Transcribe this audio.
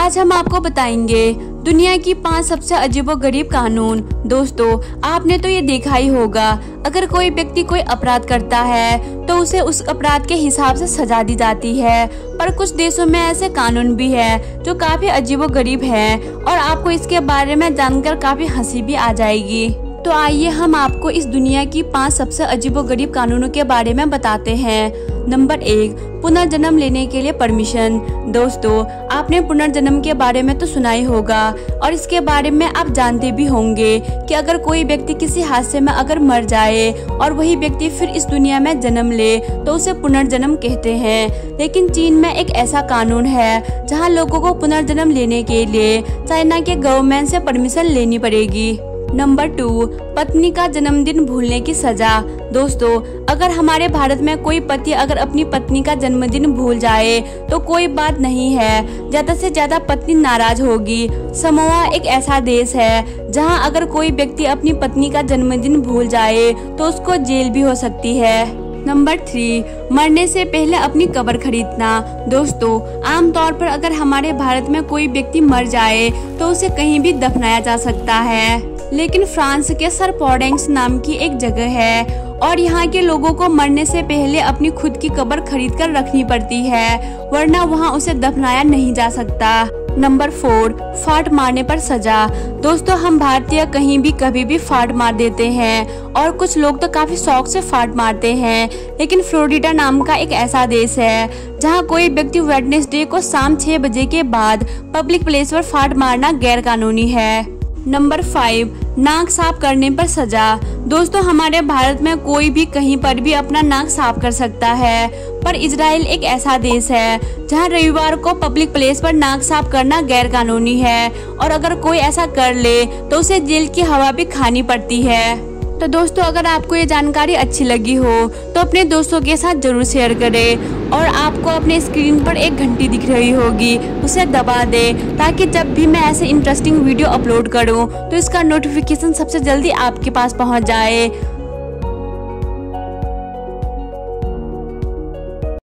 आज हम आपको बताएँगे, दुनिया की पाँच सबसे अजीबो गरीब कानून। दोस्तों, आपने तो ये देखा ही होगा, अगर कोई व्यक्ति कोई अपराध करता है तो उसे उस अपराध के हिसाब से सजा दी जाती है। पर कुछ देशों में ऐसे कानून भी है, जो काफ़ी अजीबो गरीब है, और आपको इसके बारे में जानकर काफ़ी हँसी भी आ जाएगी। तो आइए हम आपको इस दुनिया की पाँच सबसे अजीबो गरीब कानूनों के बारे में बताते हैं। नंबर एक, पुनर्जन्म लेने के लिए परमिशन दोस्तों, आपने पुनर्जन्म के बारे में तो सुना ही होगा, और इसके बारे में आप जानते भी होंगे कि अगर कोई व्यक्ति किसी हादसे में अगर मर जाए, और वही व्यक्ति फिर इस दुनिया में जन्म ले तो उसे पुनर्जन्म कहते हैं। लेकिन चीन में एक ऐसा कानून है, जहाँ लोगों को पुनर्जन्म लेने के लिए चाइना के गवर्नमेंट से परमिशन लेनी पड़ेगी। नंबर टू, पत्नी का जन्मदिन भूलने की सजा। दोस्तों, अगर हमारे भारत में कोई पति अगर अपनी पत्नी का जन्मदिन भूल जाए तो कोई बात नहीं है। ज़्यादा से ज़्यादा पत्नी नाराज़ होगी। समोआ एक ऐसा देश है, जहाँ अगर कोई व्यक्ति अपनी पत्नी का जन्मदिन भूल जाए तो उसको जेल भी हो सकती है। नंबर थ्री, मरने से पहले अपनी कबर खरीदना। दोस्तों, आमतौर पर अगर हमारे भारत में कोई व्यक्ति मर जाए तो उसे कहीं भी दफनाया जा सकता है। लेकिन फ्रांस के सर पॉडेंग्स नाम की एक जगह है और यहाँ के लोगों को मरने से पहले अपनी खुद की कब्र खरीद कर रखनी पड़ती है, वरना वहाँ उसे दफनाया नहीं जा सकता। नंबर फोर, फाट मारने पर सजा। दोस्तों, हम भारतीय कहीं भी कभी भी फाट मार देते हैं और कुछ लोग तो काफ़ी शौक से फाट मारते हैं, लेकिन फ्लोरिडा नाम का एक ऐसा देश है, जहाँ कोई व्यक्ति वेडनेसडे को शाम छह बजे के बाद पब्लिक प्लेस पर फाट मारना गैर कानूनी है। नंबर फाइव, नाक साफ़ करने पर सजा। दोस्तों, हमारे भारत में कोई भी कहीं पर भी अपना नाक साफ़ कर सकता है, पर इसराइल एक ऐसा देश है, जहाँ रविवार को पब्लिक प्लेस पर नाक साफ़ करना गैर कानूनी है, और अगर कोई ऐसा कर ले तो उसे जेल की हवा भी खानी पड़ती है। तो दोस्तों, अगर आपको ये जानकारी अच्छी लगी हो तो अपने दोस्तों के साथ ज़रूर शेयर करें और आपको अपने स्क्रीन पर एक घंटी दिख रही होगी। उसे दबा दे ताकि जब भी मैं ऐसे इंटरेस्टिंग वीडियो अपलोड करूँ तो इसका नोटिफिकेशन सबसे जल्दी आपके पास पहुँच जाए।